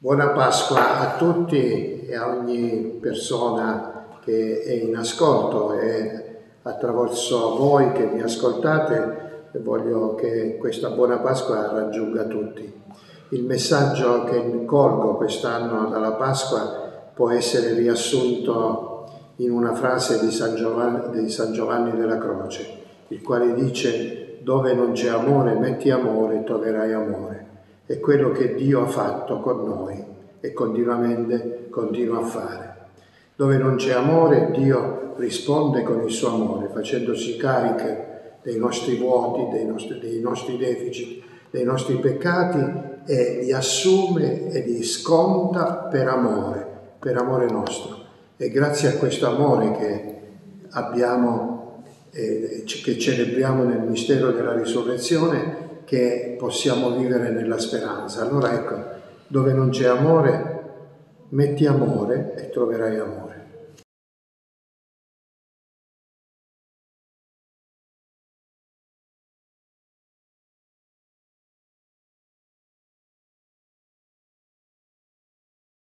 Buona Pasqua a tutti e a ogni persona che è in ascolto e attraverso voi che mi ascoltate voglio che questa buona Pasqua raggiunga tutti. Il messaggio che colgo quest'anno dalla Pasqua può essere riassunto in una frase di San Giovanni, di San Giovanni della Croce, il quale dice dove non c'è amore metti amore troverai amore è quello che Dio ha fatto con noi e continuamente continua a fare. Dove non c'è amore, Dio risponde con il suo amore, facendosi carica dei nostri vuoti, dei nostri, dei nostri deficit, dei nostri peccati e li assume e li sconta per amore, per amore nostro. E grazie a questo amore che abbiamo, eh, che celebriamo nel mistero della risurrezione, che possiamo vivere nella speranza. Allora ecco, dove non c'è amore, metti amore e troverai amore.